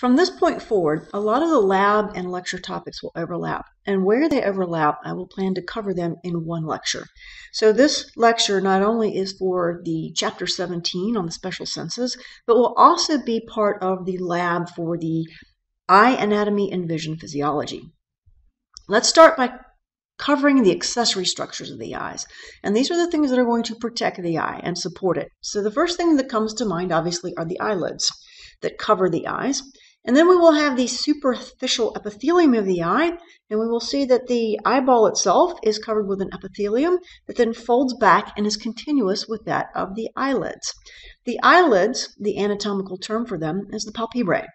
From this point forward, a lot of the lab and lecture topics will overlap, and where they overlap, I will plan to cover them in one lecture. So this lecture not only is for the chapter 17 on the special senses, but will also be part of the lab for the eye anatomy and vision physiology. Let's start by covering the accessory structures of the eyes. And these are the things that are going to protect the eye and support it. So the first thing that comes to mind, obviously, are the eyelids that cover the eyes. And then we will have the superficial epithelium of the eye, and we will see that the eyeball itself is covered with an epithelium that then folds back and is continuous with that of the eyelids. The eyelids, the anatomical term for them, is the palpebrae.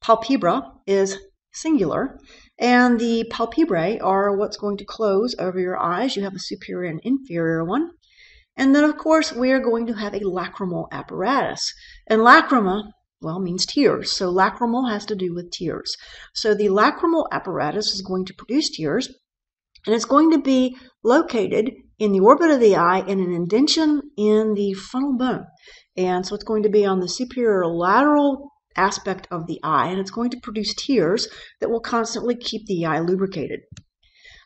Palpebra is singular, and the palpebrae are what's going to close over your eyes. You have a superior and inferior one. And then, of course, we are going to have a lacrimal apparatus. And lacrima well, means tears. So lacrimal has to do with tears. So the lacrimal apparatus is going to produce tears, and it's going to be located in the orbit of the eye in an indention in the frontal bone. And so it's going to be on the superior lateral aspect of the eye, and it's going to produce tears that will constantly keep the eye lubricated.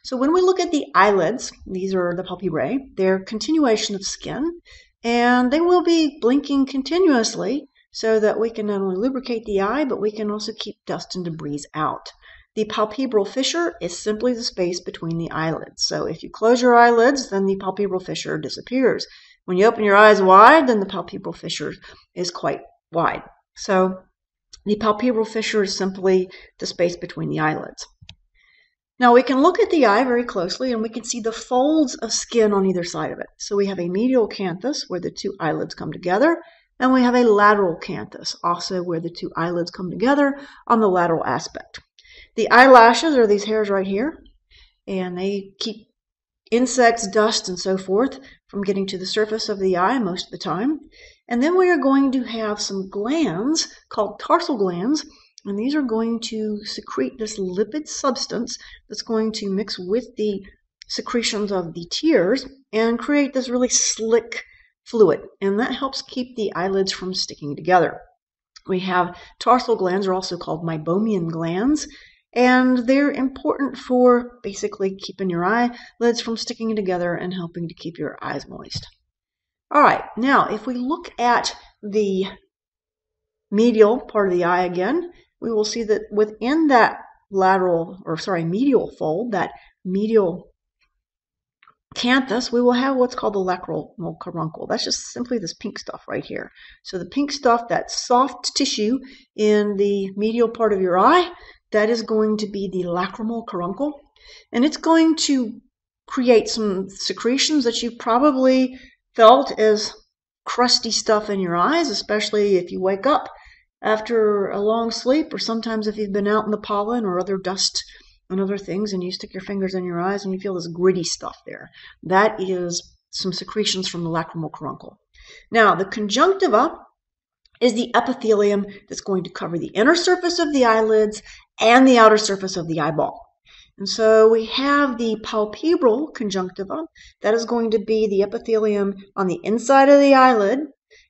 So when we look at the eyelids, these are the palpebrae, they're continuation of skin, and they will be blinking continuously so that we can not only lubricate the eye, but we can also keep dust and debris out. The palpebral fissure is simply the space between the eyelids. So if you close your eyelids, then the palpebral fissure disappears. When you open your eyes wide, then the palpebral fissure is quite wide. So the palpebral fissure is simply the space between the eyelids. Now we can look at the eye very closely and we can see the folds of skin on either side of it. So we have a medial canthus where the two eyelids come together and we have a lateral canthus, also where the two eyelids come together on the lateral aspect. The eyelashes are these hairs right here, and they keep insects, dust, and so forth from getting to the surface of the eye most of the time. And then we are going to have some glands called tarsal glands, and these are going to secrete this lipid substance that's going to mix with the secretions of the tears and create this really slick fluid, and that helps keep the eyelids from sticking together. We have tarsal glands, are also called meibomian glands, and they're important for basically keeping your eyelids from sticking together and helping to keep your eyes moist. All right, now if we look at the medial part of the eye again, we will see that within that lateral, or sorry, medial fold, that medial canthus, we will have what's called the lacrimal caruncle. That's just simply this pink stuff right here. So the pink stuff, that soft tissue in the medial part of your eye, that is going to be the lacrimal caruncle. And it's going to create some secretions that you probably felt as crusty stuff in your eyes, especially if you wake up after a long sleep or sometimes if you've been out in the pollen or other dust and other things, and you stick your fingers in your eyes and you feel this gritty stuff there. That is some secretions from the lacrimal caruncle. Now, the conjunctiva is the epithelium that's going to cover the inner surface of the eyelids and the outer surface of the eyeball. And so we have the palpebral conjunctiva. That is going to be the epithelium on the inside of the eyelid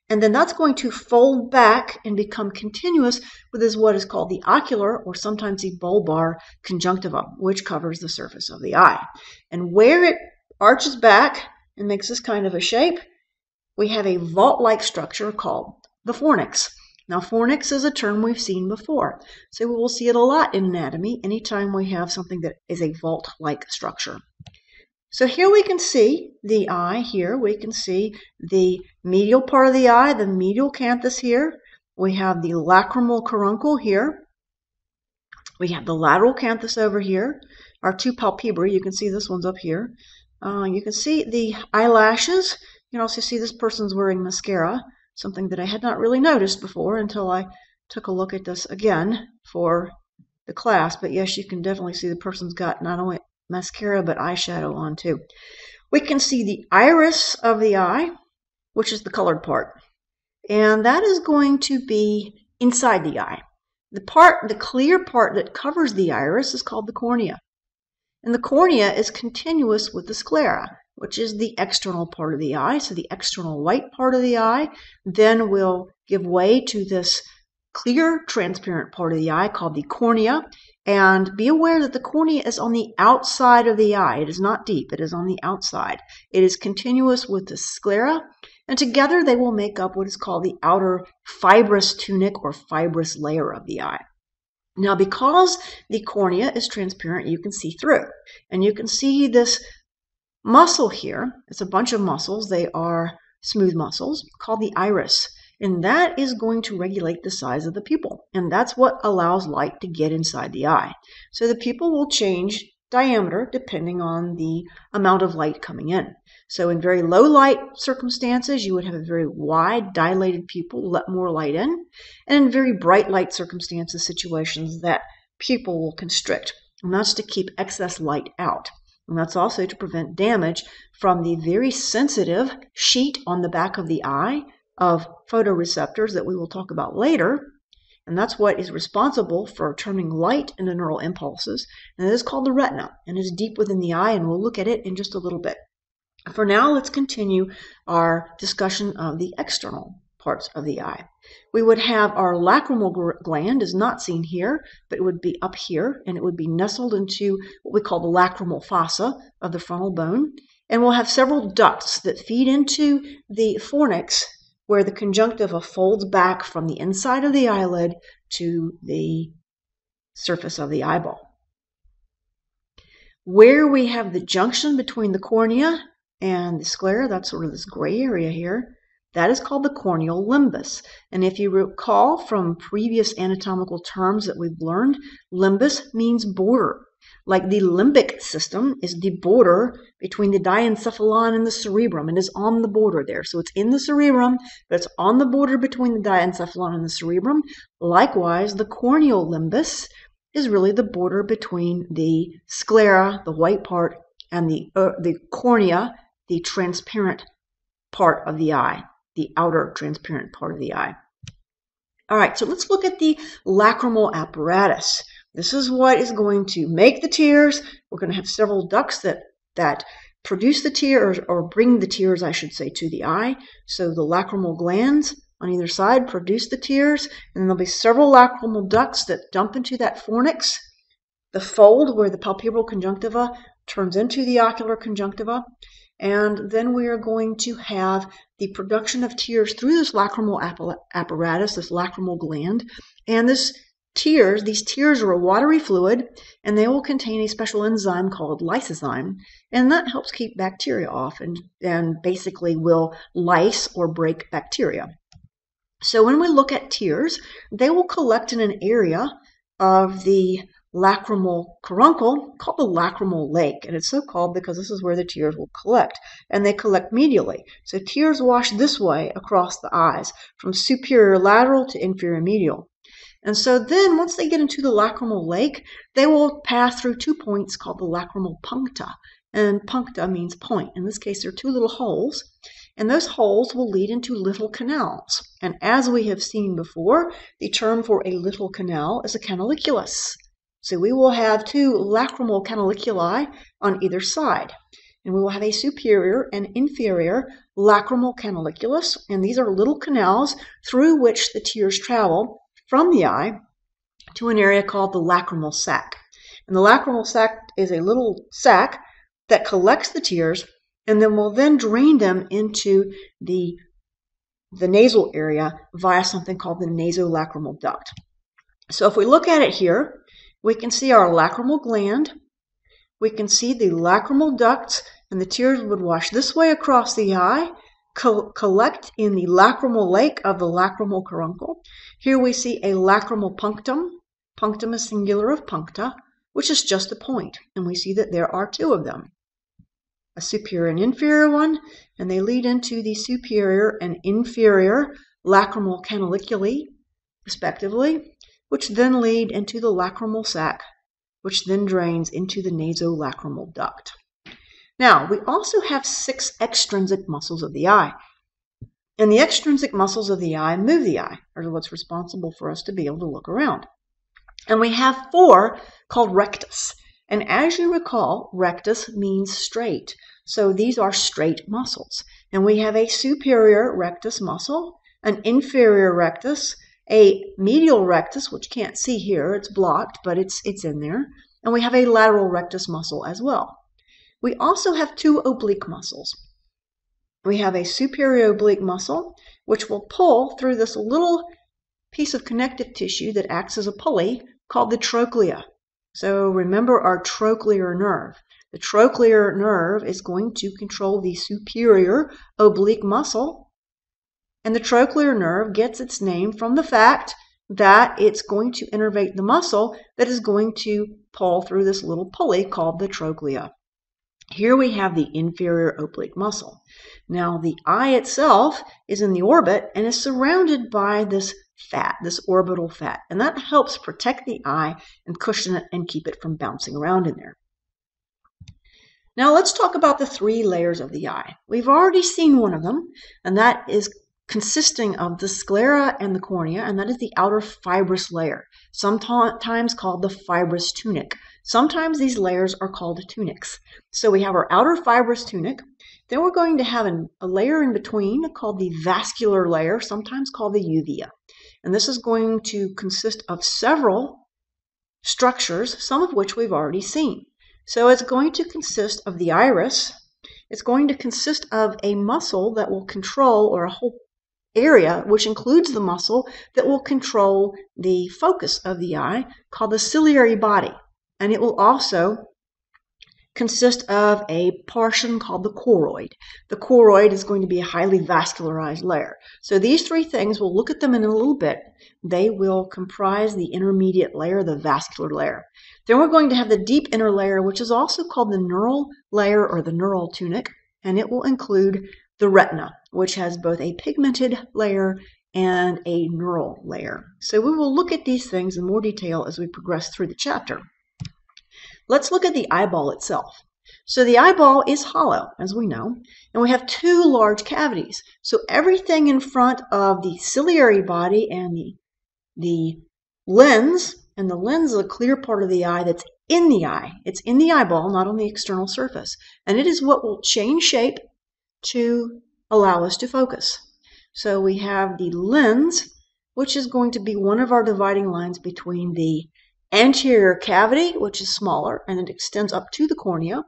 and then that's going to fold back and become continuous with is what is called the ocular or sometimes the bulbar conjunctiva, which covers the surface of the eye. And where it arches back and makes this kind of a shape, we have a vault-like structure called the fornix. Now, fornix is a term we've seen before, so we will see it a lot in anatomy anytime we have something that is a vault-like structure. So here we can see the eye here. We can see the medial part of the eye, the medial canthus here. We have the lacrimal caruncle here. We have the lateral canthus over here. Our two palpebrae, you can see this one's up here. Uh, you can see the eyelashes. You can also see this person's wearing mascara, something that I had not really noticed before until I took a look at this again for the class. But yes, you can definitely see the person's got not only mascara, but eyeshadow on too. We can see the iris of the eye, which is the colored part. And that is going to be inside the eye. The part, the clear part that covers the iris is called the cornea. And the cornea is continuous with the sclera, which is the external part of the eye. So the external white part of the eye then will give way to this clear, transparent part of the eye called the cornea. And be aware that the cornea is on the outside of the eye. It is not deep, it is on the outside. It is continuous with the sclera, and together they will make up what is called the outer fibrous tunic or fibrous layer of the eye. Now, because the cornea is transparent, you can see through. And you can see this muscle here. It's a bunch of muscles. They are smooth muscles called the iris. And that is going to regulate the size of the pupil. And that's what allows light to get inside the eye. So the pupil will change diameter depending on the amount of light coming in. So in very low light circumstances, you would have a very wide dilated pupil, let more light in. And in very bright light circumstances, situations, that pupil will constrict. And that's to keep excess light out. And that's also to prevent damage from the very sensitive sheet on the back of the eye of photoreceptors that we will talk about later. And that's what is responsible for turning light into neural impulses. And it is called the retina and is deep within the eye. And we'll look at it in just a little bit. For now, let's continue our discussion of the external parts of the eye. We would have our lacrimal gland is not seen here, but it would be up here and it would be nestled into what we call the lacrimal fossa of the frontal bone. And we'll have several ducts that feed into the fornix where the conjunctiva folds back from the inside of the eyelid to the surface of the eyeball. Where we have the junction between the cornea and the sclera, that's sort of this gray area here, that is called the corneal limbus. And if you recall from previous anatomical terms that we've learned, limbus means border. Like the limbic system is the border between the diencephalon and the cerebrum and is on the border there. So it's in the cerebrum, but it's on the border between the diencephalon and the cerebrum. Likewise, the corneal limbus is really the border between the sclera, the white part, and the, uh, the cornea, the transparent part of the eye, the outer transparent part of the eye. All right, so let's look at the lacrimal apparatus. This is what is going to make the tears. We're going to have several ducts that, that produce the tears, or bring the tears, I should say, to the eye. So the lacrimal glands on either side produce the tears, and there'll be several lacrimal ducts that dump into that fornix, the fold where the palpebral conjunctiva turns into the ocular conjunctiva. And then we are going to have the production of tears through this lacrimal apparatus, this lacrimal gland. And this tears, these tears are a watery fluid and they will contain a special enzyme called lysozyme. And that helps keep bacteria off and, and basically will lyse or break bacteria. So when we look at tears, they will collect in an area of the lacrimal caruncle called the lacrimal lake. And it's so called because this is where the tears will collect. And they collect medially. So tears wash this way across the eyes from superior lateral to inferior medial. And so then once they get into the lacrimal lake, they will pass through two points called the lacrimal puncta. And puncta means point. In this case, there are two little holes. And those holes will lead into little canals. And as we have seen before, the term for a little canal is a canaliculus. So we will have two lacrimal canaliculi on either side. And we will have a superior and inferior lacrimal canaliculus. And these are little canals through which the tears travel from the eye to an area called the lacrimal sac. And the lacrimal sac is a little sac that collects the tears and then will then drain them into the, the nasal area via something called the nasolacrimal duct. So if we look at it here, we can see our lacrimal gland. We can see the lacrimal ducts, and the tears would wash this way across the eye co collect in the lacrimal lake of the lacrimal caruncle. Here we see a lacrimal punctum. Punctum is singular of puncta, which is just a point, and we see that there are two of them. A superior and inferior one, and they lead into the superior and inferior lacrimal canaliculi, respectively, which then lead into the lacrimal sac, which then drains into the nasolacrimal duct. Now, we also have six extrinsic muscles of the eye. And the extrinsic muscles of the eye move the eye, or what's responsible for us to be able to look around. And we have four called rectus. And as you recall, rectus means straight. So these are straight muscles. And we have a superior rectus muscle, an inferior rectus, a medial rectus, which can't see here, it's blocked, but it's, it's in there, and we have a lateral rectus muscle as well. We also have two oblique muscles. We have a superior oblique muscle, which will pull through this little piece of connective tissue that acts as a pulley called the trochlea. So remember our trochlear nerve. The trochlear nerve is going to control the superior oblique muscle. And the trochlear nerve gets its name from the fact that it's going to innervate the muscle that is going to pull through this little pulley called the trochlea. Here we have the inferior oblique muscle. Now the eye itself is in the orbit and is surrounded by this fat, this orbital fat, and that helps protect the eye and cushion it and keep it from bouncing around in there. Now let's talk about the three layers of the eye. We've already seen one of them, and that is consisting of the sclera and the cornea, and that is the outer fibrous layer, sometimes called the fibrous tunic. Sometimes these layers are called tunics. So we have our outer fibrous tunic, then we're going to have an, a layer in between called the vascular layer, sometimes called the uvea. And this is going to consist of several structures, some of which we've already seen. So it's going to consist of the iris. It's going to consist of a muscle that will control, or a whole area, which includes the muscle that will control the focus of the eye, called the ciliary body. And it will also consist of a portion called the choroid. The choroid is going to be a highly vascularized layer. So these three things, we'll look at them in a little bit. They will comprise the intermediate layer, the vascular layer. Then we're going to have the deep inner layer, which is also called the neural layer or the neural tunic, and it will include the retina, which has both a pigmented layer and a neural layer. So we will look at these things in more detail as we progress through the chapter. Let's look at the eyeball itself. So the eyeball is hollow, as we know, and we have two large cavities. So everything in front of the ciliary body and the, the lens and the lens is a clear part of the eye that's in the eye. It's in the eyeball, not on the external surface. And it is what will change shape to allow us to focus. So we have the lens, which is going to be one of our dividing lines between the anterior cavity, which is smaller, and it extends up to the cornea.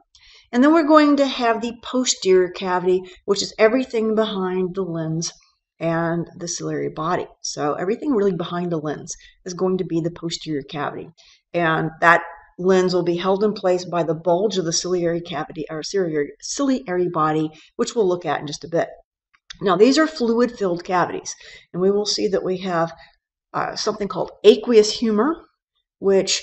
And then we're going to have the posterior cavity, which is everything behind the lens and the ciliary body. So everything really behind the lens is going to be the posterior cavity. And that lens will be held in place by the bulge of the ciliary cavity or ciliary, ciliary body, which we'll look at in just a bit. Now, these are fluid filled cavities, and we will see that we have uh, something called aqueous humor, which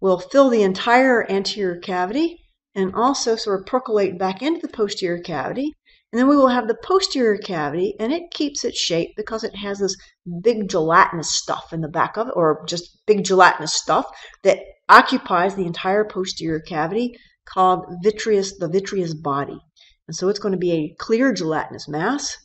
will fill the entire anterior cavity and also sort of percolate back into the posterior cavity. And then we will have the posterior cavity, and it keeps its shape because it has this big gelatinous stuff in the back of it, or just big gelatinous stuff that occupies the entire posterior cavity called vitreous, the vitreous body. And so it's going to be a clear gelatinous mass.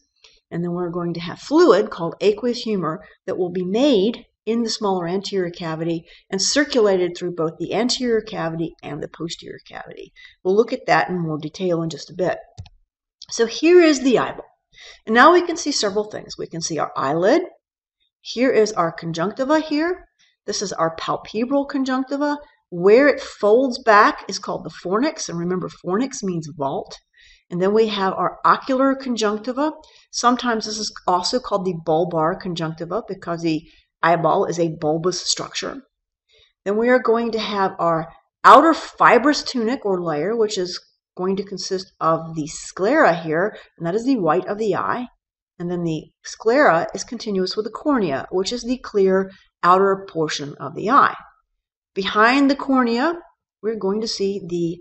And then we're going to have fluid called aqueous humor that will be made in the smaller anterior cavity and circulated through both the anterior cavity and the posterior cavity. We'll look at that in more detail in just a bit. So here is the eyeball. And now we can see several things. We can see our eyelid. Here is our conjunctiva here. This is our palpebral conjunctiva. Where it folds back is called the fornix. And remember, fornix means vault. And then we have our ocular conjunctiva. Sometimes this is also called the bulbar conjunctiva because the eyeball is a bulbous structure. Then we are going to have our outer fibrous tunic or layer, which is going to consist of the sclera here, and that is the white of the eye. And then the sclera is continuous with the cornea, which is the clear outer portion of the eye. Behind the cornea, we're going to see the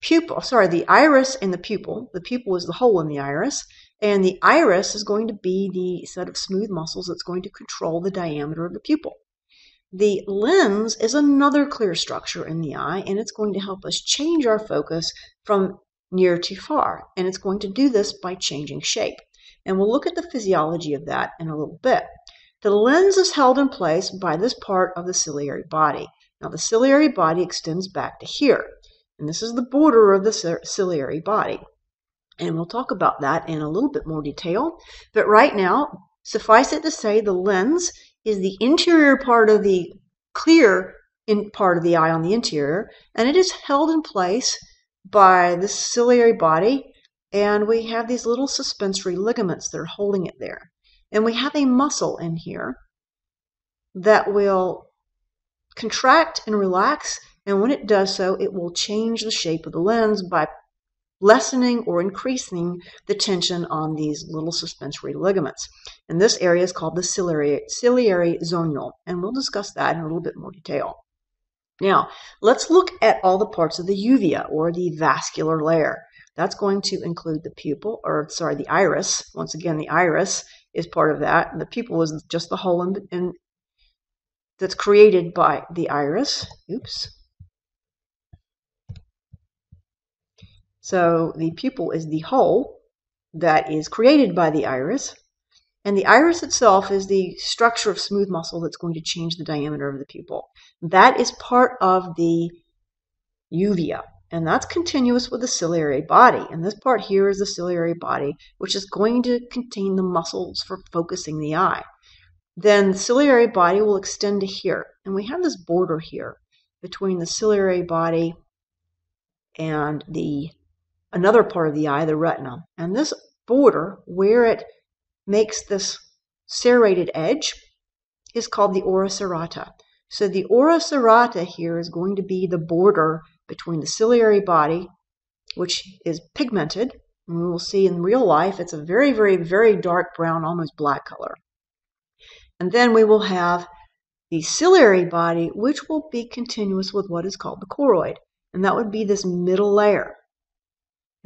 pupil, sorry, the iris and the pupil. The pupil is the hole in the iris, and the iris is going to be the set of smooth muscles that's going to control the diameter of the pupil. The lens is another clear structure in the eye, and it's going to help us change our focus from near to far. And it's going to do this by changing shape. And we'll look at the physiology of that in a little bit. The lens is held in place by this part of the ciliary body. Now, the ciliary body extends back to here. And this is the border of the ciliary body. And we'll talk about that in a little bit more detail. But right now, suffice it to say the lens is the interior part of the clear in part of the eye on the interior, and it is held in place by the ciliary body, and we have these little suspensory ligaments that are holding it there. And we have a muscle in here that will contract and relax, and when it does so, it will change the shape of the lens by lessening or increasing the tension on these little suspensory ligaments. And this area is called the ciliary, ciliary zonule, and we'll discuss that in a little bit more detail. Now, let's look at all the parts of the uvea, or the vascular layer. That's going to include the pupil, or sorry, the iris. Once again, the iris is part of that. And the pupil is just the hole in, in, that's created by the iris. Oops. So the pupil is the hole that is created by the iris. And the iris itself is the structure of smooth muscle that's going to change the diameter of the pupil. That is part of the uvea, and that's continuous with the ciliary body. And this part here is the ciliary body, which is going to contain the muscles for focusing the eye. Then the ciliary body will extend to here, and we have this border here between the ciliary body and the another part of the eye, the retina. And this border, where it makes this serrated edge is called the ora serrata. So the ora serrata here is going to be the border between the ciliary body, which is pigmented, and we will see in real life it's a very, very, very dark brown, almost black color. And then we will have the ciliary body, which will be continuous with what is called the choroid. And that would be this middle layer.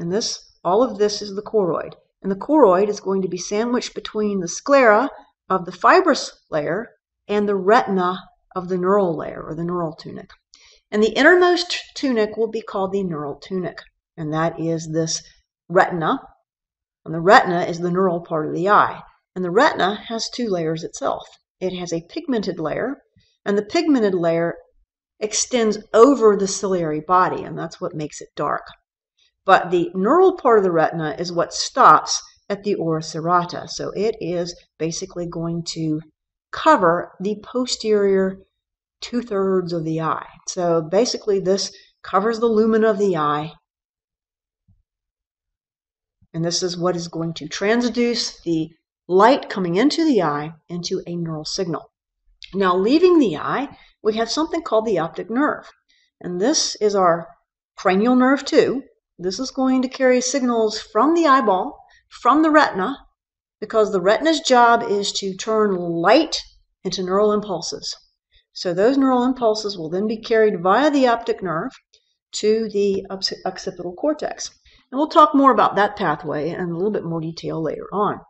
And this, all of this is the choroid and the choroid is going to be sandwiched between the sclera of the fibrous layer and the retina of the neural layer or the neural tunic. And the innermost tunic will be called the neural tunic, and that is this retina. And the retina is the neural part of the eye. And the retina has two layers itself. It has a pigmented layer, and the pigmented layer extends over the ciliary body, and that's what makes it dark. But the neural part of the retina is what stops at the ora serrata. So it is basically going to cover the posterior two thirds of the eye. So basically, this covers the lumen of the eye. And this is what is going to transduce the light coming into the eye into a neural signal. Now, leaving the eye, we have something called the optic nerve. And this is our cranial nerve 2. This is going to carry signals from the eyeball, from the retina, because the retina's job is to turn light into neural impulses. So those neural impulses will then be carried via the optic nerve to the occipital cortex. And we'll talk more about that pathway in a little bit more detail later on.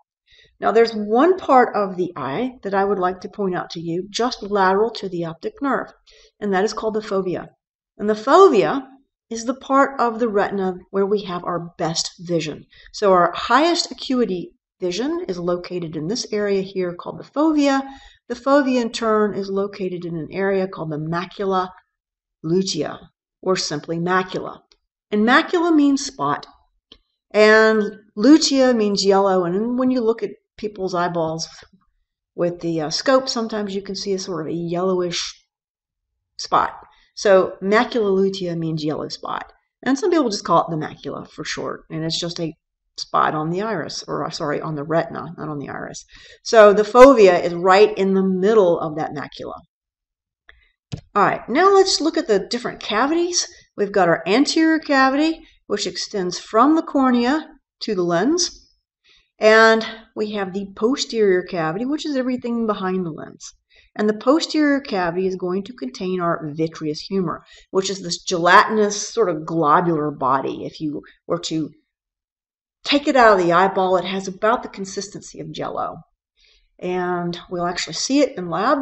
Now there's one part of the eye that I would like to point out to you just lateral to the optic nerve, and that is called the fovea. And the fovea is the part of the retina where we have our best vision. So our highest acuity vision is located in this area here called the fovea. The fovea in turn is located in an area called the macula lutea, or simply macula. And macula means spot, and lutea means yellow. And when you look at people's eyeballs with the uh, scope, sometimes you can see a sort of a yellowish spot. So macula lutea means yellow spot. And some people just call it the macula for short. And it's just a spot on the iris, or uh, sorry, on the retina, not on the iris. So the fovea is right in the middle of that macula. All right, now let's look at the different cavities. We've got our anterior cavity, which extends from the cornea to the lens. And we have the posterior cavity, which is everything behind the lens. And the posterior cavity is going to contain our vitreous humor, which is this gelatinous sort of globular body. If you were to take it out of the eyeball, it has about the consistency of jello. And we'll actually see it in lab.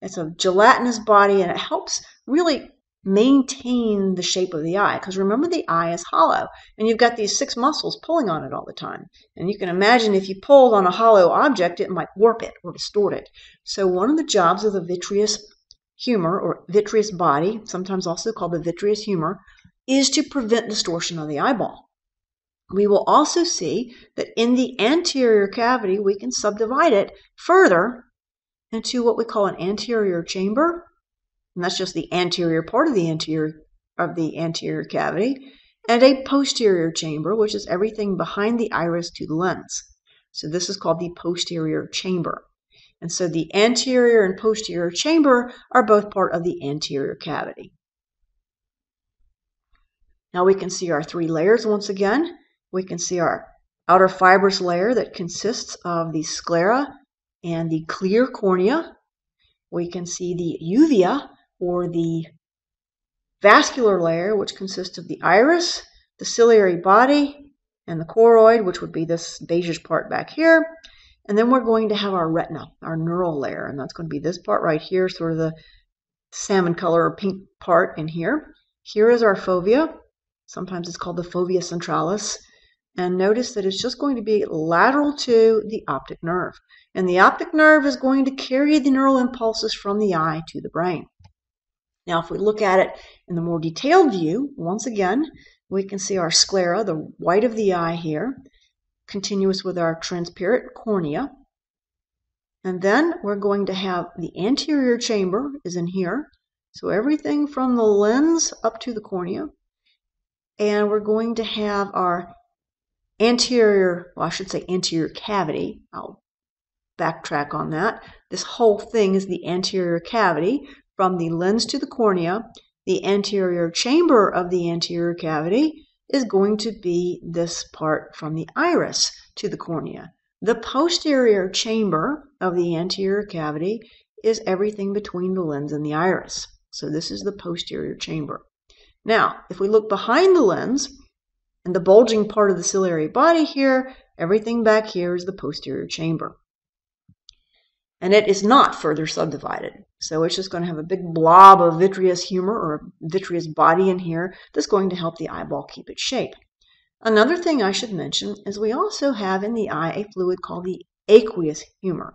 It's a gelatinous body and it helps really maintain the shape of the eye. Because remember, the eye is hollow, and you've got these six muscles pulling on it all the time. And you can imagine if you pulled on a hollow object, it might warp it or distort it. So, one of the jobs of the vitreous humor or vitreous body, sometimes also called the vitreous humor, is to prevent distortion of the eyeball. We will also see that in the anterior cavity, we can subdivide it further into what we call an anterior chamber, and that's just the anterior part of the anterior of the anterior cavity, and a posterior chamber, which is everything behind the iris to the lens. So this is called the posterior chamber. And so the anterior and posterior chamber are both part of the anterior cavity. Now we can see our three layers once again. We can see our outer fibrous layer that consists of the sclera and the clear cornea. We can see the uvea or the vascular layer, which consists of the iris, the ciliary body, and the choroid, which would be this beigeish part back here. And then we're going to have our retina, our neural layer, and that's going to be this part right here, sort of the salmon color or pink part in here. Here is our fovea. Sometimes it's called the fovea centralis. And notice that it's just going to be lateral to the optic nerve. And the optic nerve is going to carry the neural impulses from the eye to the brain. Now, if we look at it in the more detailed view, once again, we can see our sclera, the white of the eye here, continuous with our transparent cornea. And then we're going to have the anterior chamber is in here. So everything from the lens up to the cornea. And we're going to have our anterior, well, I should say anterior cavity. I'll backtrack on that. This whole thing is the anterior cavity from the lens to the cornea. The anterior chamber of the anterior cavity is going to be this part from the iris to the cornea. The posterior chamber of the anterior cavity is everything between the lens and the iris. So this is the posterior chamber. Now, if we look behind the lens, and the bulging part of the ciliary body here, everything back here is the posterior chamber. And it is not further subdivided. So it's just going to have a big blob of vitreous humor or vitreous body in here that's going to help the eyeball keep its shape. Another thing I should mention is we also have in the eye a fluid called the aqueous humor.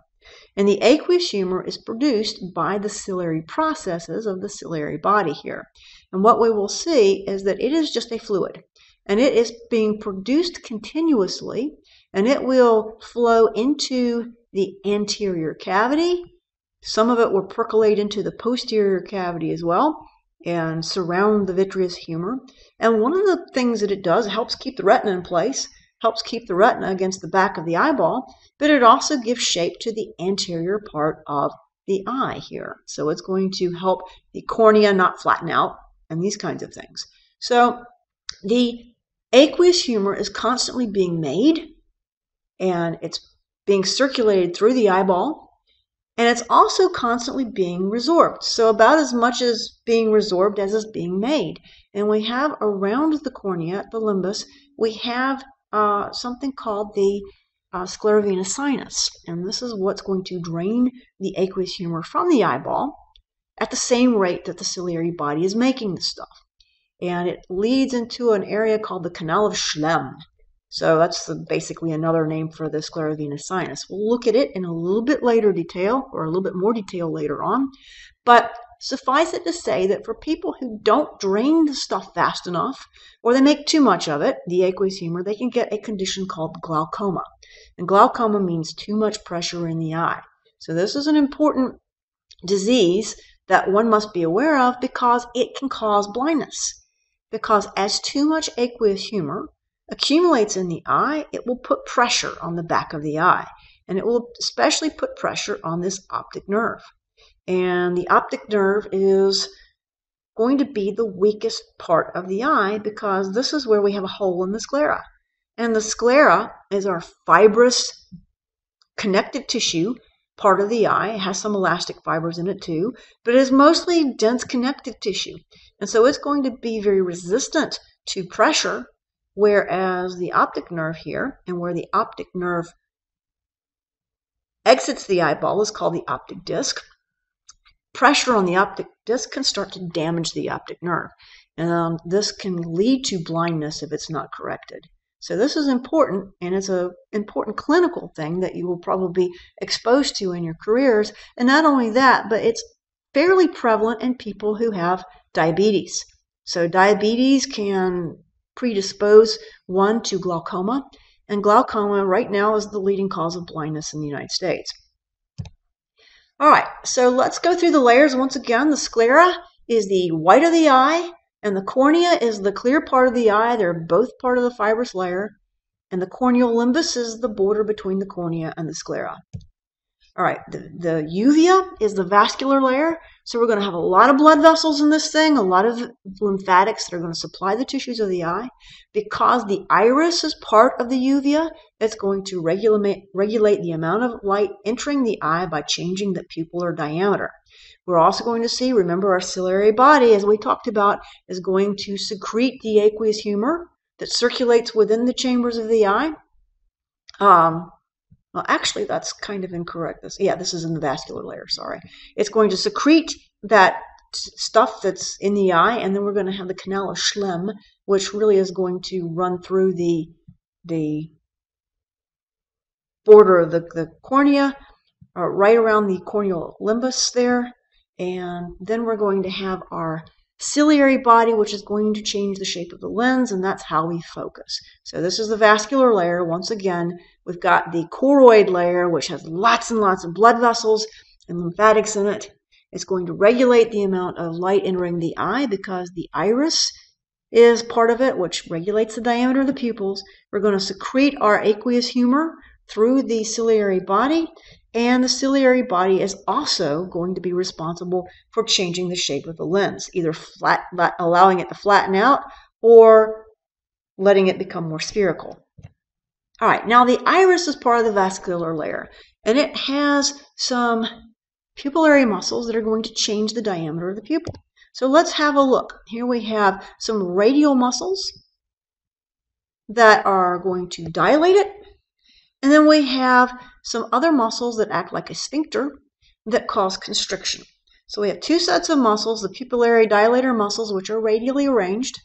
And the aqueous humor is produced by the ciliary processes of the ciliary body here. And what we will see is that it is just a fluid and it is being produced continuously and it will flow into the anterior cavity. Some of it will percolate into the posterior cavity as well and surround the vitreous humor. And one of the things that it does helps keep the retina in place, helps keep the retina against the back of the eyeball, but it also gives shape to the anterior part of the eye here. So it's going to help the cornea not flatten out and these kinds of things. So the aqueous humor is constantly being made and it's being circulated through the eyeball and it's also constantly being resorbed. So about as much as being resorbed as is being made. And we have around the cornea, the limbus, we have uh, something called the uh, scleral venous sinus. And this is what's going to drain the aqueous humor from the eyeball at the same rate that the ciliary body is making the stuff and it leads into an area called the Canal of Schlemm. So that's the, basically another name for the scleral venous sinus. We'll look at it in a little bit later detail, or a little bit more detail later on. But suffice it to say that for people who don't drain the stuff fast enough, or they make too much of it, the aqueous humor, they can get a condition called glaucoma. And glaucoma means too much pressure in the eye. So this is an important disease that one must be aware of because it can cause blindness because as too much aqueous humor accumulates in the eye, it will put pressure on the back of the eye. And it will especially put pressure on this optic nerve. And the optic nerve is going to be the weakest part of the eye because this is where we have a hole in the sclera. And the sclera is our fibrous connective tissue part of the eye. It has some elastic fibers in it too, but it is mostly dense connective tissue. And so it's going to be very resistant to pressure, whereas the optic nerve here, and where the optic nerve exits the eyeball is called the optic disc. Pressure on the optic disc can start to damage the optic nerve. And um, this can lead to blindness if it's not corrected. So this is important, and it's an important clinical thing that you will probably be exposed to in your careers. And not only that, but it's fairly prevalent in people who have diabetes. So diabetes can predispose one to glaucoma, and glaucoma right now is the leading cause of blindness in the United States. All right, so let's go through the layers once again. The sclera is the white of the eye, and the cornea is the clear part of the eye. They're both part of the fibrous layer. And the corneal limbus is the border between the cornea and the sclera. All right, the, the uvea is the vascular layer. So we're going to have a lot of blood vessels in this thing, a lot of lymphatics that are going to supply the tissues of the eye. Because the iris is part of the uvea, it's going to regulate, regulate the amount of light entering the eye by changing the pupillar diameter. We're also going to see, remember our ciliary body, as we talked about, is going to secrete the aqueous humor that circulates within the chambers of the eye. Um, well, actually, that's kind of incorrect. This, yeah, this is in the vascular layer, sorry. It's going to secrete that stuff that's in the eye, and then we're going to have the canal of Schlemm, which really is going to run through the, the border of the, the cornea, uh, right around the corneal limbus there. And then we're going to have our ciliary body, which is going to change the shape of the lens, and that's how we focus. So this is the vascular layer. Once again, we've got the choroid layer, which has lots and lots of blood vessels and lymphatics in it. It's going to regulate the amount of light entering the eye because the iris is part of it, which regulates the diameter of the pupils. We're going to secrete our aqueous humor through the ciliary body, and the ciliary body is also going to be responsible for changing the shape of the lens, either flat, allowing it to flatten out or letting it become more spherical. All right, now the iris is part of the vascular layer, and it has some pupillary muscles that are going to change the diameter of the pupil. So let's have a look. Here we have some radial muscles that are going to dilate it and then we have some other muscles that act like a sphincter that cause constriction. So we have two sets of muscles, the pupillary dilator muscles, which are radially arranged,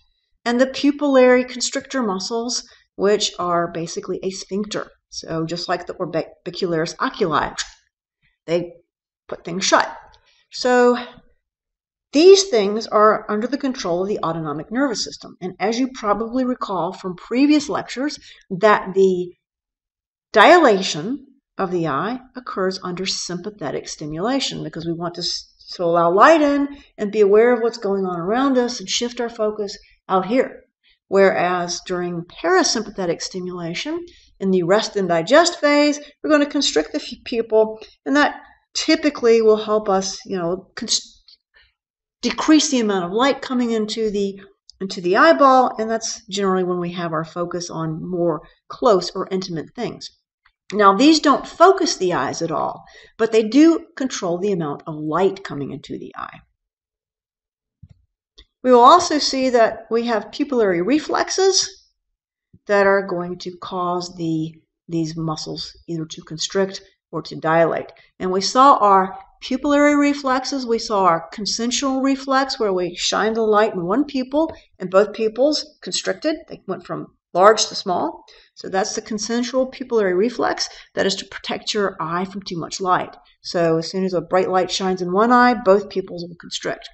and the pupillary constrictor muscles, which are basically a sphincter. So just like the orbicularis oculi, they put things shut. So these things are under the control of the autonomic nervous system. And as you probably recall from previous lectures, that the Dilation of the eye occurs under sympathetic stimulation because we want to, allow light in and be aware of what's going on around us and shift our focus out here. Whereas during parasympathetic stimulation, in the rest and digest phase, we're going to constrict the pupil, and that typically will help us, you know, decrease the amount of light coming into the into the eyeball, and that's generally when we have our focus on more close or intimate things. Now, these don't focus the eyes at all, but they do control the amount of light coming into the eye. We will also see that we have pupillary reflexes that are going to cause the these muscles either to constrict or to dilate. And we saw our pupillary reflexes, we saw our consensual reflex where we shine the light in one pupil and both pupils constricted. They went from large to small. So that's the consensual pupillary reflex. That is to protect your eye from too much light. So as soon as a bright light shines in one eye, both pupils will constrict.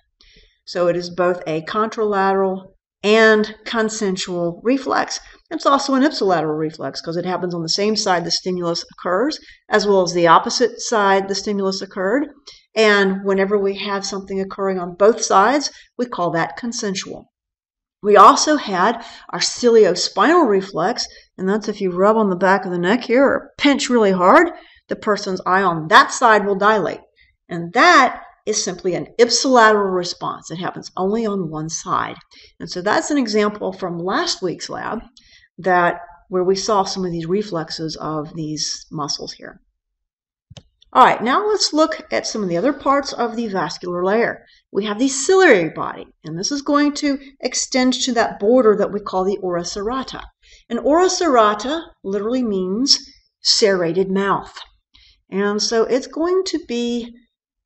So it is both a contralateral and consensual reflex. It's also an ipsilateral reflex because it happens on the same side the stimulus occurs, as well as the opposite side the stimulus occurred. And whenever we have something occurring on both sides, we call that consensual. We also had our ciliospinal reflex, and that's if you rub on the back of the neck here or pinch really hard, the person's eye on that side will dilate. And that is simply an ipsilateral response. It happens only on one side. And so that's an example from last week's lab that where we saw some of these reflexes of these muscles here. All right, now let's look at some of the other parts of the vascular layer. We have the ciliary body, and this is going to extend to that border that we call the ora serrata. And ora serrata literally means serrated mouth. And so it's going to be,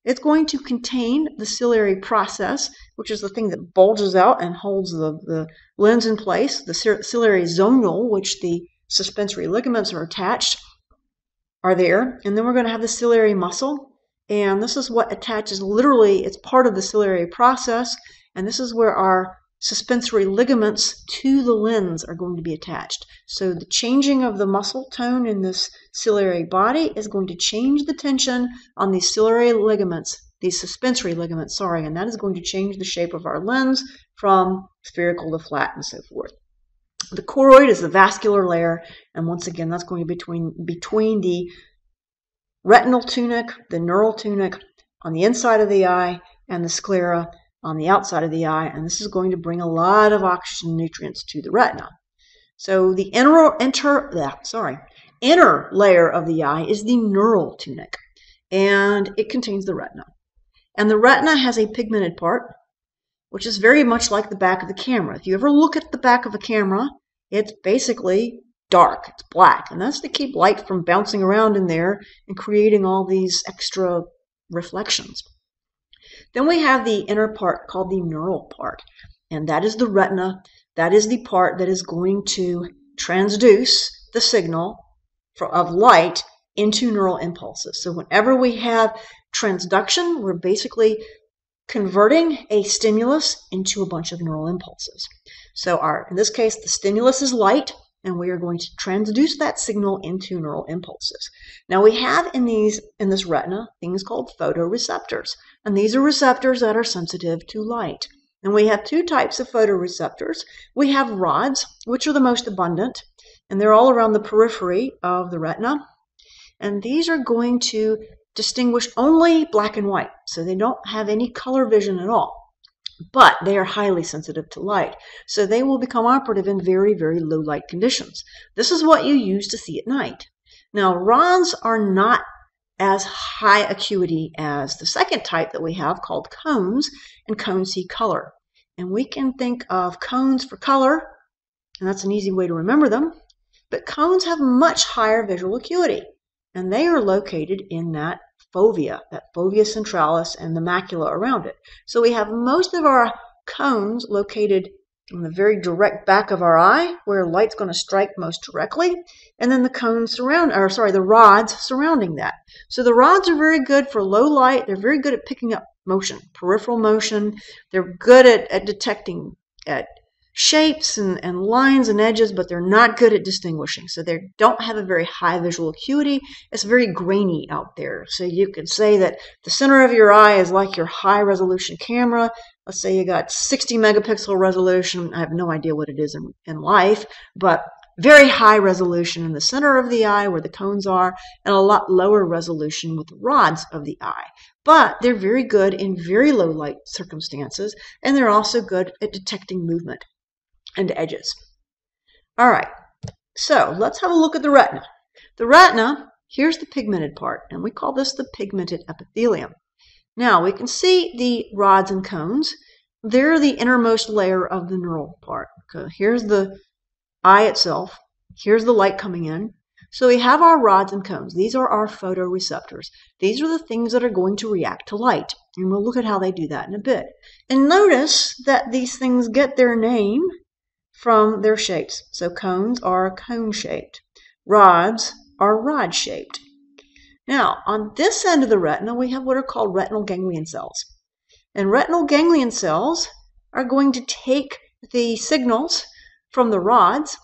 it's going to contain the ciliary process, which is the thing that bulges out and holds the, the lens in place, the ciliary zonule, which the suspensory ligaments are attached, are there. And then we're going to have the ciliary muscle. And this is what attaches literally, it's part of the ciliary process. And this is where our suspensory ligaments to the lens are going to be attached. So the changing of the muscle tone in this ciliary body is going to change the tension on these ciliary ligaments, these suspensory ligaments, sorry, and that is going to change the shape of our lens from spherical to flat and so forth. The choroid is the vascular layer, and once again, that's going to be between, between the retinal tunic, the neural tunic on the inside of the eye, and the sclera on the outside of the eye, and this is going to bring a lot of oxygen nutrients to the retina. So the inner, enter, sorry, inner layer of the eye is the neural tunic, and it contains the retina. And the retina has a pigmented part, which is very much like the back of the camera. If you ever look at the back of a camera, it's basically dark, it's black, and that's to keep light from bouncing around in there and creating all these extra reflections. Then we have the inner part called the neural part, and that is the retina. That is the part that is going to transduce the signal for, of light into neural impulses. So whenever we have transduction, we're basically converting a stimulus into a bunch of neural impulses. So our, in this case, the stimulus is light, and we are going to transduce that signal into neural impulses. Now we have in these in this retina things called photoreceptors, and these are receptors that are sensitive to light. And we have two types of photoreceptors. We have rods, which are the most abundant, and they're all around the periphery of the retina. And these are going to distinguish only black and white, so they don't have any color vision at all but they are highly sensitive to light. So they will become operative in very, very low light conditions. This is what you use to see at night. Now, rods are not as high acuity as the second type that we have called cones, and cones see color. And we can think of cones for color, and that's an easy way to remember them. But cones have much higher visual acuity, and they are located in that fovea, that fovea centralis and the macula around it. So we have most of our cones located in the very direct back of our eye where light's going to strike most directly and then the cones surround or sorry the rods surrounding that so the rods are very good for low light they're very good at picking up motion peripheral motion they're good at, at detecting at shapes and, and lines and edges, but they're not good at distinguishing. So they don't have a very high visual acuity. It's very grainy out there. So you could say that the center of your eye is like your high resolution camera. Let's say you got 60 megapixel resolution. I have no idea what it is in, in life, but very high resolution in the center of the eye where the cones are, and a lot lower resolution with the rods of the eye. But they're very good in very low light circumstances, and they're also good at detecting movement and edges. All right, so let's have a look at the retina. The retina, here's the pigmented part, and we call this the pigmented epithelium. Now, we can see the rods and cones. They're the innermost layer of the neural part. Okay, here's the eye itself. Here's the light coming in. So we have our rods and cones. These are our photoreceptors. These are the things that are going to react to light. And we'll look at how they do that in a bit. And notice that these things get their name from their shapes. So cones are cone shaped. Rods are rod shaped. Now, on this end of the retina, we have what are called retinal ganglion cells. And retinal ganglion cells are going to take the signals from the rods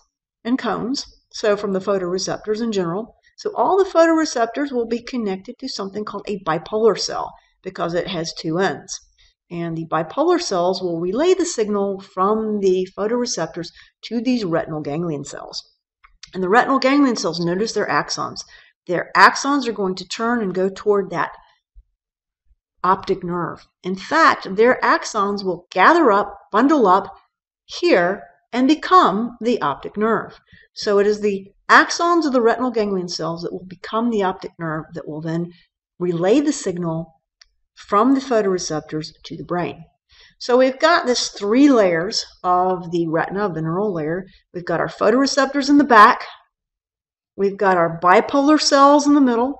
and cones, so from the photoreceptors in general. So all the photoreceptors will be connected to something called a bipolar cell because it has two ends. And the bipolar cells will relay the signal from the photoreceptors to these retinal ganglion cells. And the retinal ganglion cells, notice their axons. Their axons are going to turn and go toward that optic nerve. In fact, their axons will gather up, bundle up here, and become the optic nerve. So it is the axons of the retinal ganglion cells that will become the optic nerve that will then relay the signal from the photoreceptors to the brain. So we've got this three layers of the retina, of the neural layer. We've got our photoreceptors in the back. We've got our bipolar cells in the middle.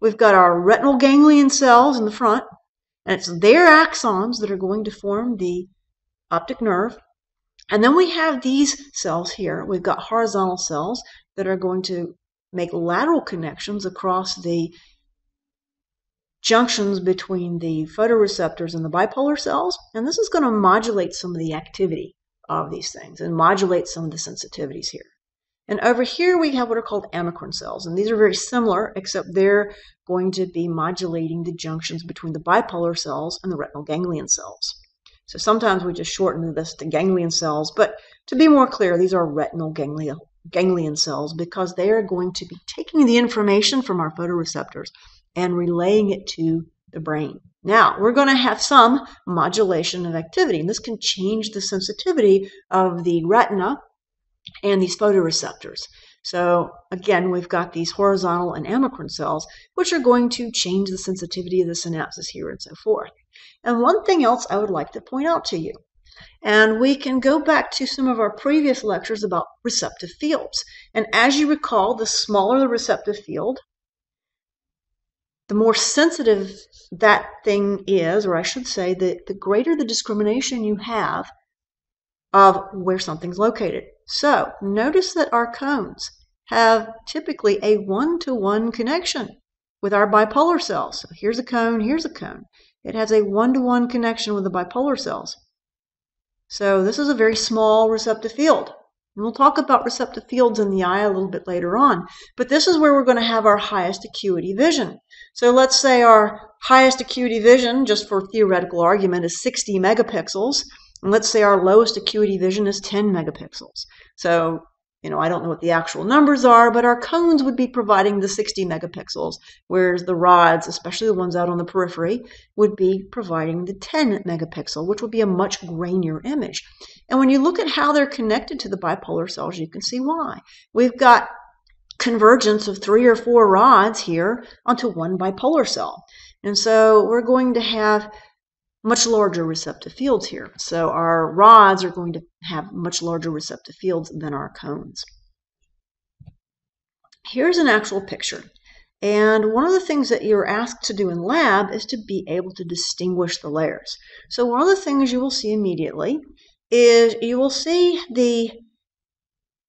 We've got our retinal ganglion cells in the front. And it's their axons that are going to form the optic nerve. And then we have these cells here. We've got horizontal cells that are going to make lateral connections across the junctions between the photoreceptors and the bipolar cells, and this is going to modulate some of the activity of these things and modulate some of the sensitivities here. And over here we have what are called amacrine cells, and these are very similar, except they're going to be modulating the junctions between the bipolar cells and the retinal ganglion cells. So sometimes we just shorten this to ganglion cells, but to be more clear, these are retinal ganglia, ganglion cells because they are going to be taking the information from our photoreceptors and relaying it to the brain. Now, we're going to have some modulation of activity, and this can change the sensitivity of the retina and these photoreceptors. So again, we've got these horizontal and amacrine cells, which are going to change the sensitivity of the synapses here and so forth. And one thing else I would like to point out to you, and we can go back to some of our previous lectures about receptive fields. And as you recall, the smaller the receptive field, the more sensitive that thing is, or I should say, the, the greater the discrimination you have of where something's located. So notice that our cones have typically a one-to-one connection with our bipolar cells. So here's a cone, here's a cone. It has a one-to-one connection with the bipolar cells. So this is a very small receptive field. And we'll talk about receptive fields in the eye a little bit later on. But this is where we're going to have our highest acuity vision. So let's say our highest acuity vision, just for theoretical argument, is 60 megapixels. And let's say our lowest acuity vision is 10 megapixels. So you know, I don't know what the actual numbers are, but our cones would be providing the 60 megapixels, whereas the rods, especially the ones out on the periphery, would be providing the 10 megapixel, which would be a much grainier image. And when you look at how they're connected to the bipolar cells, you can see why. We've got convergence of three or four rods here onto one bipolar cell. And so we're going to have much larger receptive fields here. So our rods are going to have much larger receptive fields than our cones. Here's an actual picture. And one of the things that you're asked to do in lab is to be able to distinguish the layers. So one of the things you will see immediately is you will see the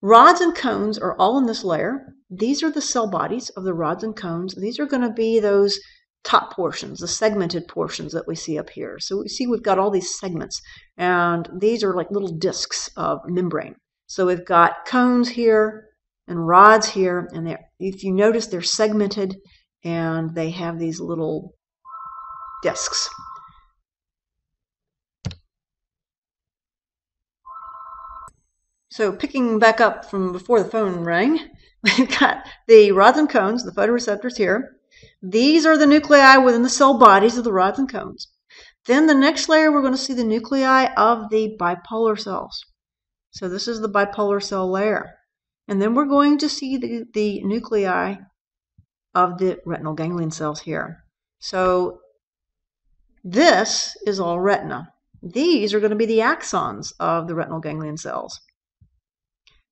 rods and cones are all in this layer. These are the cell bodies of the rods and cones. These are going to be those top portions, the segmented portions that we see up here. So we see we've got all these segments, and these are like little discs of membrane. So we've got cones here and rods here, and if you notice, they're segmented and they have these little discs. So picking back up from before the phone rang, we've got the rods and cones, the photoreceptors here, these are the nuclei within the cell bodies of the rods and cones. Then the next layer, we're going to see the nuclei of the bipolar cells. So this is the bipolar cell layer. And then we're going to see the, the nuclei of the retinal ganglion cells here. So this is all retina. These are going to be the axons of the retinal ganglion cells.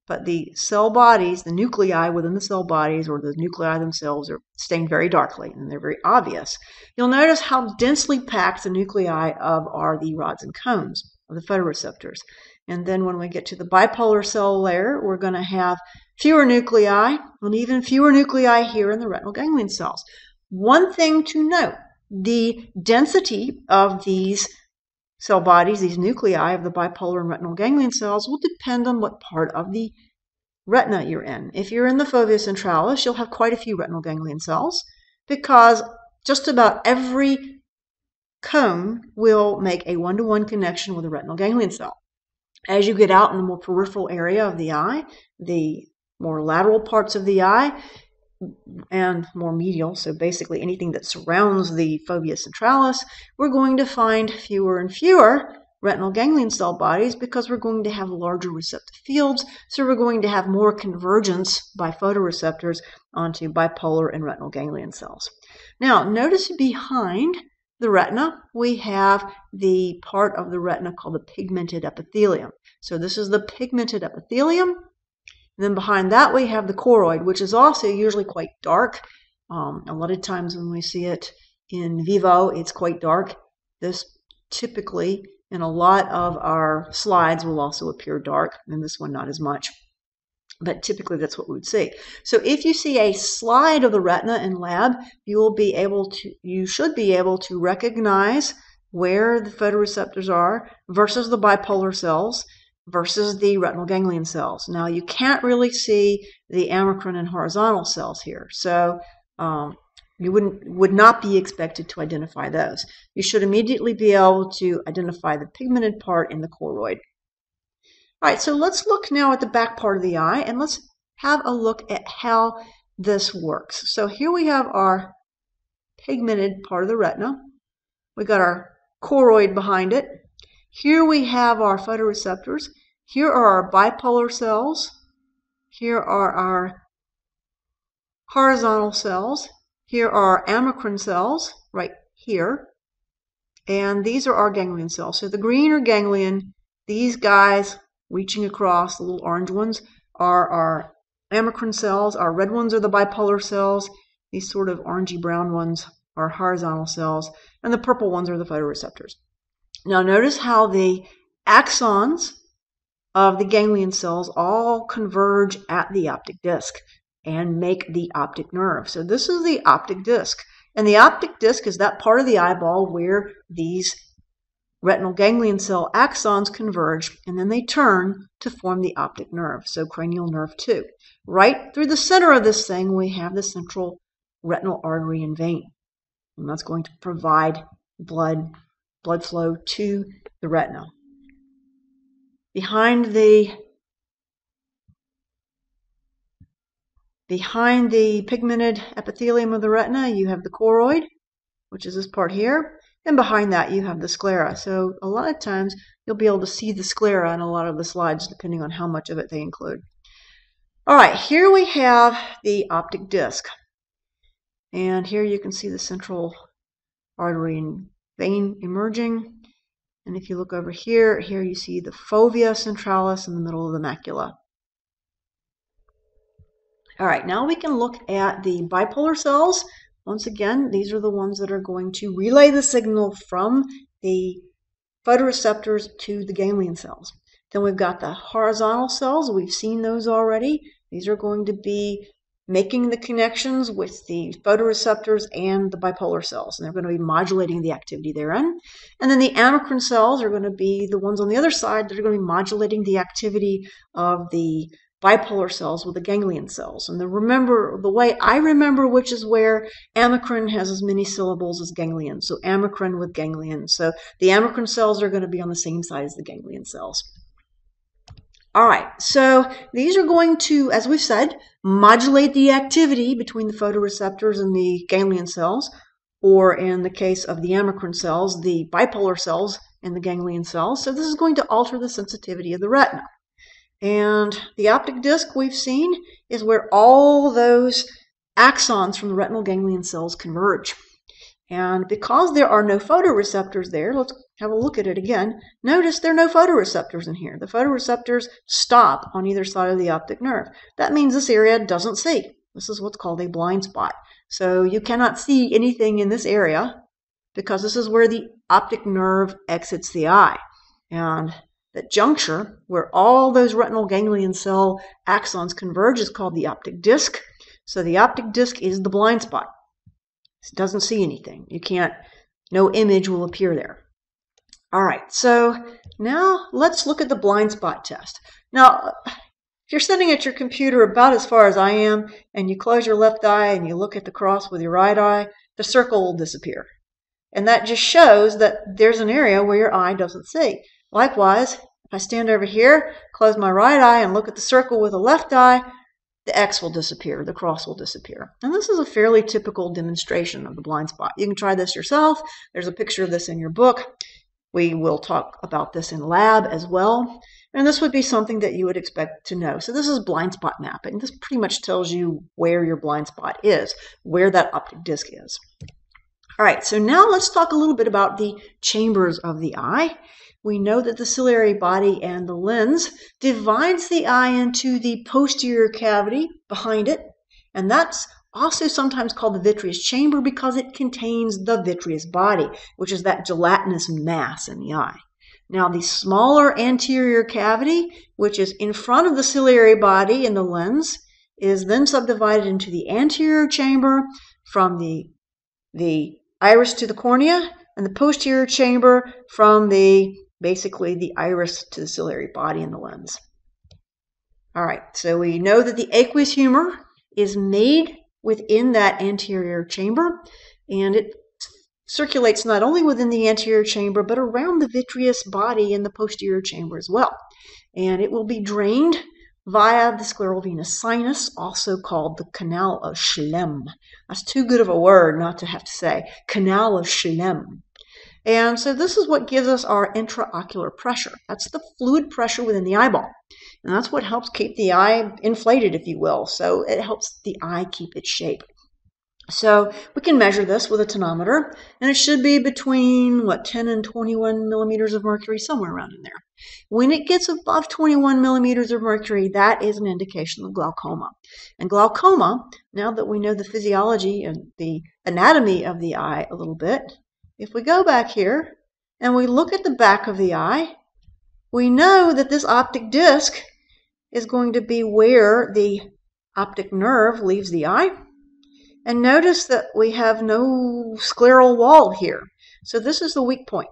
But the cell bodies, the nuclei within the cell bodies or the nuclei themselves are stained very darkly and they're very obvious. You'll notice how densely packed the nuclei of are the rods and cones of the photoreceptors. And then when we get to the bipolar cell layer, we're going to have fewer nuclei and even fewer nuclei here in the retinal ganglion cells. One thing to note, the density of these cell bodies, these nuclei of the bipolar and retinal ganglion cells, will depend on what part of the retina you're in. If you're in the fovea centralis, you'll have quite a few retinal ganglion cells because just about every cone will make a one-to-one connection with a retinal ganglion cell. As you get out in the more peripheral area of the eye, the more lateral parts of the eye, and more medial, so basically anything that surrounds the fovea centralis, we're going to find fewer and fewer retinal ganglion cell bodies because we're going to have larger receptive fields, so we're going to have more convergence by photoreceptors onto bipolar and retinal ganglion cells. Now, notice behind the retina, we have the part of the retina called the pigmented epithelium. So this is the pigmented epithelium. Then behind that we have the choroid, which is also usually quite dark. Um, a lot of times when we see it in vivo, it's quite dark. This typically in a lot of our slides will also appear dark, and this one not as much. but typically that's what we would see. So if you see a slide of the retina in lab, you will be able to, you should be able to recognize where the photoreceptors are versus the bipolar cells versus the retinal ganglion cells. Now you can't really see the amacrine and horizontal cells here, so um, you wouldn't would not be expected to identify those. You should immediately be able to identify the pigmented part in the choroid. All right, so let's look now at the back part of the eye and let's have a look at how this works. So here we have our pigmented part of the retina. We've got our choroid behind it. Here we have our photoreceptors. Here are our bipolar cells. Here are our horizontal cells. Here are amacrine cells right here. And these are our ganglion cells. So the green are ganglion. These guys reaching across, the little orange ones, are our amacrine cells. Our red ones are the bipolar cells. These sort of orangey brown ones are horizontal cells. And the purple ones are the photoreceptors. Now notice how the axons of the ganglion cells all converge at the optic disc and make the optic nerve. So this is the optic disc. And the optic disc is that part of the eyeball where these retinal ganglion cell axons converge and then they turn to form the optic nerve, so cranial nerve 2. Right through the center of this thing, we have the central retinal artery and vein. And that's going to provide blood, blood flow to the retina. Behind the behind the pigmented epithelium of the retina, you have the choroid, which is this part here. And behind that, you have the sclera. So a lot of times, you'll be able to see the sclera in a lot of the slides, depending on how much of it they include. All right, here we have the optic disc. And here you can see the central artery and vein emerging. And if you look over here, here you see the fovea centralis in the middle of the macula. All right, now we can look at the bipolar cells once again, these are the ones that are going to relay the signal from the photoreceptors to the ganglion cells. Then we've got the horizontal cells. We've seen those already. These are going to be making the connections with the photoreceptors and the bipolar cells. And they're going to be modulating the activity therein. And then the amacrine cells are going to be the ones on the other side that are going to be modulating the activity of the bipolar cells with the ganglion cells. And the remember the way I remember which is where amacrine has as many syllables as ganglion. So amacrine with ganglion. So the amacrine cells are going to be on the same side as the ganglion cells. All right, so these are going to, as we've said, modulate the activity between the photoreceptors and the ganglion cells, or in the case of the amacrine cells, the bipolar cells and the ganglion cells. So this is going to alter the sensitivity of the retina. And the optic disc we've seen is where all those axons from the retinal ganglion cells converge. And because there are no photoreceptors there, let's have a look at it again. Notice there are no photoreceptors in here. The photoreceptors stop on either side of the optic nerve. That means this area doesn't see. This is what's called a blind spot. So you cannot see anything in this area because this is where the optic nerve exits the eye. And that juncture where all those retinal ganglion cell axons converge is called the optic disc. So the optic disc is the blind spot. It doesn't see anything. You can't, no image will appear there. All right, so now let's look at the blind spot test. Now, if you're sitting at your computer about as far as I am, and you close your left eye and you look at the cross with your right eye, the circle will disappear. And that just shows that there's an area where your eye doesn't see. Likewise, if I stand over here, close my right eye, and look at the circle with the left eye, the X will disappear, the cross will disappear. And this is a fairly typical demonstration of the blind spot. You can try this yourself. There's a picture of this in your book. We will talk about this in lab as well. And this would be something that you would expect to know. So this is blind spot mapping. This pretty much tells you where your blind spot is, where that optic disc is. All right, so now let's talk a little bit about the chambers of the eye we know that the ciliary body and the lens divides the eye into the posterior cavity behind it, and that's also sometimes called the vitreous chamber because it contains the vitreous body, which is that gelatinous mass in the eye. Now, the smaller anterior cavity, which is in front of the ciliary body in the lens, is then subdivided into the anterior chamber from the, the iris to the cornea and the posterior chamber from the basically the iris to the ciliary body in the lens. All right, so we know that the aqueous humor is made within that anterior chamber and it circulates not only within the anterior chamber but around the vitreous body in the posterior chamber as well. And it will be drained via the scleral venous sinus, also called the canal of Schlemm. That's too good of a word not to have to say. Canal of Schlemm. And so this is what gives us our intraocular pressure. That's the fluid pressure within the eyeball. And that's what helps keep the eye inflated, if you will. So it helps the eye keep its shape. So we can measure this with a tonometer, and it should be between, what, 10 and 21 millimeters of mercury, somewhere around in there. When it gets above 21 millimeters of mercury, that is an indication of glaucoma. And glaucoma, now that we know the physiology and the anatomy of the eye a little bit, if we go back here and we look at the back of the eye, we know that this optic disc is going to be where the optic nerve leaves the eye and notice that we have no scleral wall here. So this is the weak point.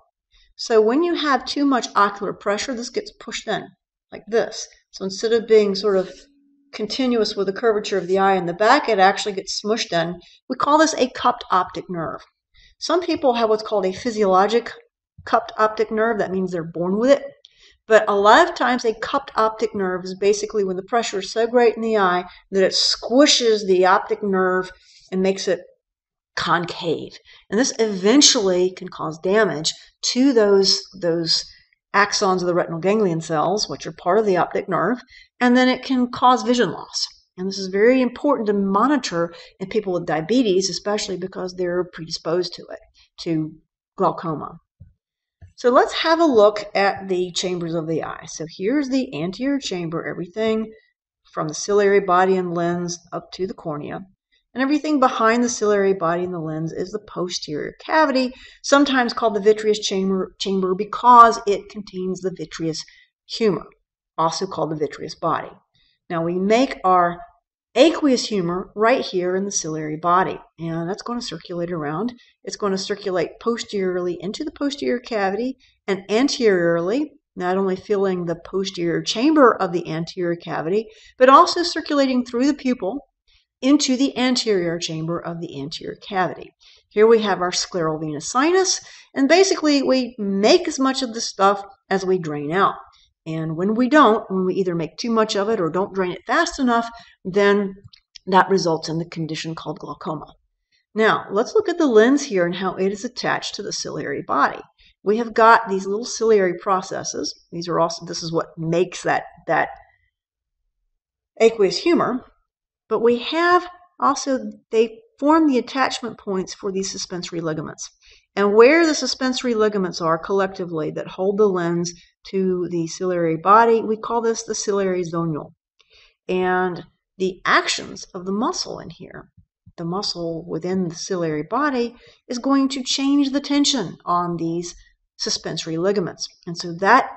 So when you have too much ocular pressure, this gets pushed in like this. So instead of being sort of continuous with the curvature of the eye in the back, it actually gets smushed in. We call this a cupped optic nerve. Some people have what's called a physiologic cupped optic nerve. That means they're born with it. But a lot of times a cupped optic nerve is basically when the pressure is so great in the eye that it squishes the optic nerve and makes it concave. And this eventually can cause damage to those, those axons of the retinal ganglion cells, which are part of the optic nerve, and then it can cause vision loss. And this is very important to monitor in people with diabetes, especially because they're predisposed to it, to glaucoma. So let's have a look at the chambers of the eye. So here's the anterior chamber, everything from the ciliary body and lens up to the cornea and everything behind the ciliary body and the lens is the posterior cavity, sometimes called the vitreous chamber, chamber because it contains the vitreous humor, also called the vitreous body. Now we make our aqueous humor right here in the ciliary body, and that's going to circulate around. It's going to circulate posteriorly into the posterior cavity and anteriorly, not only filling the posterior chamber of the anterior cavity, but also circulating through the pupil into the anterior chamber of the anterior cavity. Here we have our scleral venous sinus, and basically we make as much of the stuff as we drain out. And when we don't, when we either make too much of it or don't drain it fast enough, then that results in the condition called glaucoma. Now, let's look at the lens here and how it is attached to the ciliary body. We have got these little ciliary processes. These are also, this is what makes that, that aqueous humor. But we have also, they form the attachment points for these suspensory ligaments. And where the suspensory ligaments are collectively that hold the lens to the ciliary body, we call this the ciliary zonule. And the actions of the muscle in here, the muscle within the ciliary body, is going to change the tension on these suspensory ligaments. And so that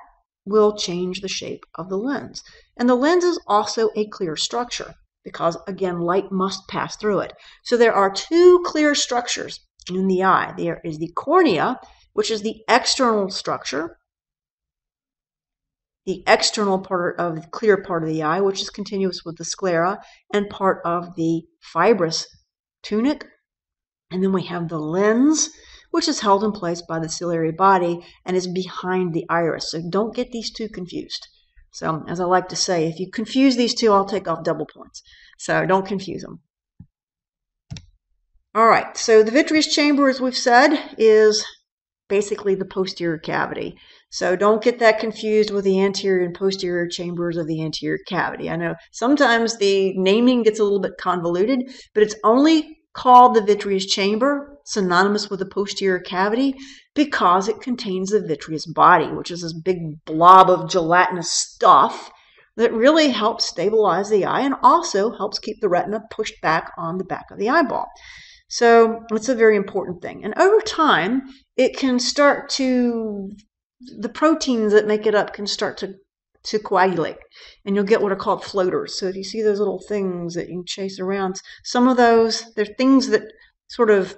will change the shape of the lens. And the lens is also a clear structure because again, light must pass through it. So there are two clear structures in the eye. There is the cornea, which is the external structure, the external part of the clear part of the eye, which is continuous with the sclera and part of the fibrous tunic. And then we have the lens, which is held in place by the ciliary body and is behind the iris. So don't get these two confused. So, as I like to say, if you confuse these two, I'll take off double points. So, don't confuse them. All right, so the vitreous chamber, as we've said, is basically the posterior cavity. So don't get that confused with the anterior and posterior chambers of the anterior cavity. I know sometimes the naming gets a little bit convoluted, but it's only called the vitreous chamber, synonymous with the posterior cavity, because it contains the vitreous body, which is this big blob of gelatinous stuff that really helps stabilize the eye and also helps keep the retina pushed back on the back of the eyeball. So it's a very important thing. And over time, it can start to the proteins that make it up can start to to coagulate and you'll get what are called floaters. So if you see those little things that you chase around, some of those, they're things that sort of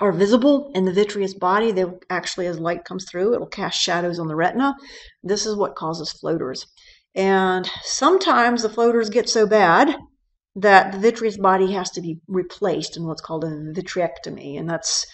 are visible in the vitreous body. They actually, as light comes through, it'll cast shadows on the retina. This is what causes floaters. And sometimes the floaters get so bad that the vitreous body has to be replaced in what's called a vitrectomy. And that's,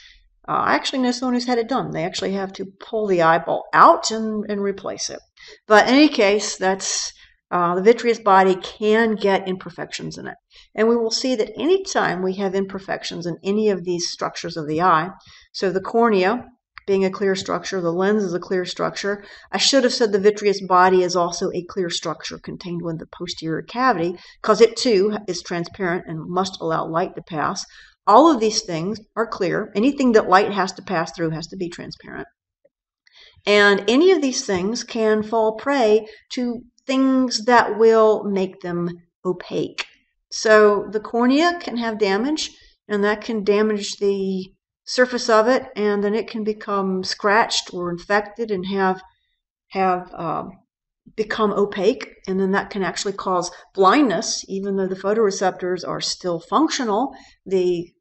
uh, I actually know someone who's had it done. They actually have to pull the eyeball out and, and replace it. But in any case, that's uh, the vitreous body can get imperfections in it. And we will see that anytime we have imperfections in any of these structures of the eye, so the cornea being a clear structure, the lens is a clear structure. I should have said the vitreous body is also a clear structure contained within the posterior cavity because it too is transparent and must allow light to pass. All of these things are clear. Anything that light has to pass through has to be transparent. And any of these things can fall prey to things that will make them opaque. So the cornea can have damage, and that can damage the surface of it, and then it can become scratched or infected and have have um, become opaque, and then that can actually cause blindness, even though the photoreceptors are still functional. The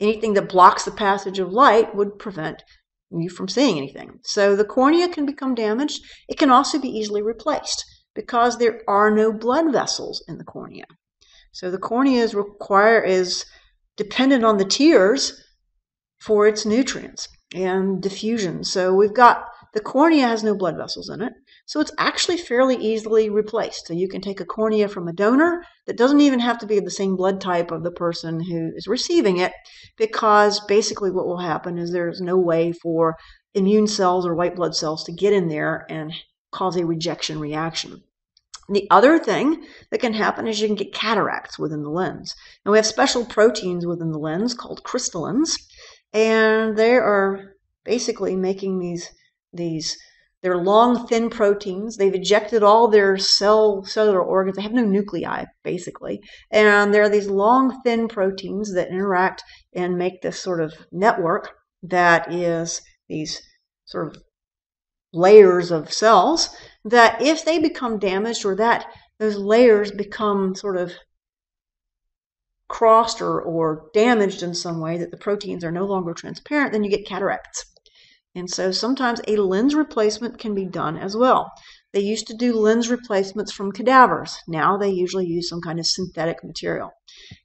anything that blocks the passage of light would prevent you from seeing anything. So the cornea can become damaged. It can also be easily replaced because there are no blood vessels in the cornea. So the cornea is require is dependent on the tears for its nutrients and diffusion. So we've got the cornea has no blood vessels in it, so it's actually fairly easily replaced. So you can take a cornea from a donor that doesn't even have to be the same blood type of the person who is receiving it, because basically what will happen is there's no way for immune cells or white blood cells to get in there and cause a rejection reaction. The other thing that can happen is you can get cataracts within the lens. And we have special proteins within the lens called crystallins, and they are basically making these these they're long, thin proteins. They've ejected all their cell cellular organs. They have no nuclei, basically. And there are these long, thin proteins that interact and make this sort of network that is these sort of layers of cells that if they become damaged or that those layers become sort of crossed or, or damaged in some way that the proteins are no longer transparent, then you get cataracts. And so sometimes a lens replacement can be done as well. They used to do lens replacements from cadavers. Now they usually use some kind of synthetic material.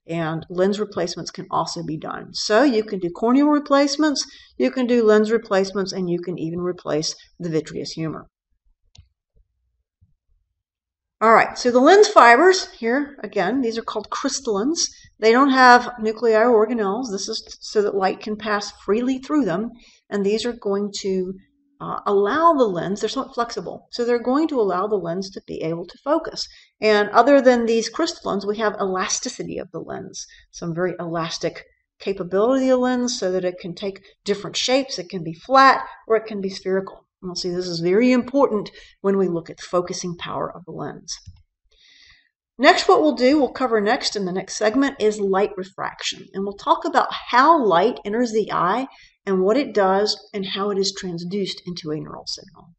And lens replacements can also be done. So you can do corneal replacements, you can do lens replacements, and you can even replace the vitreous humor. All right, so the lens fibers here, again, these are called crystallins. They don't have nuclei or organelles. This is so that light can pass freely through them and these are going to uh, allow the lens, they're somewhat flexible, so they're going to allow the lens to be able to focus. And other than these crystallins, we have elasticity of the lens, some very elastic capability of the lens so that it can take different shapes. It can be flat or it can be spherical. And we'll see this is very important when we look at the focusing power of the lens. Next, what we'll do, we'll cover next in the next segment, is light refraction. And we'll talk about how light enters the eye and what it does and how it is transduced into a neural signal.